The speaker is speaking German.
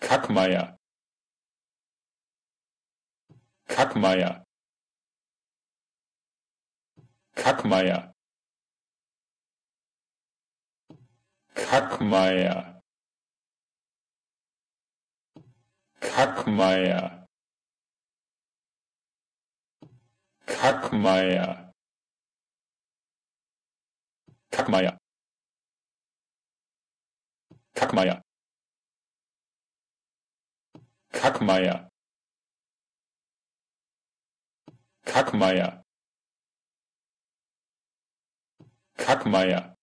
Kackmeier. Kackmeier. Kackmeier. Kackmeier. Kackmeier. Kackmeier. Kackmeier. Kackmeier Kackmeier. Kackmeier. Kackmeier